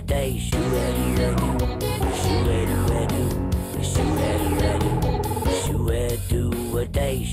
a day. Shoot ready, you, shoot ready, ready. shoot at ready. shoot at you a day.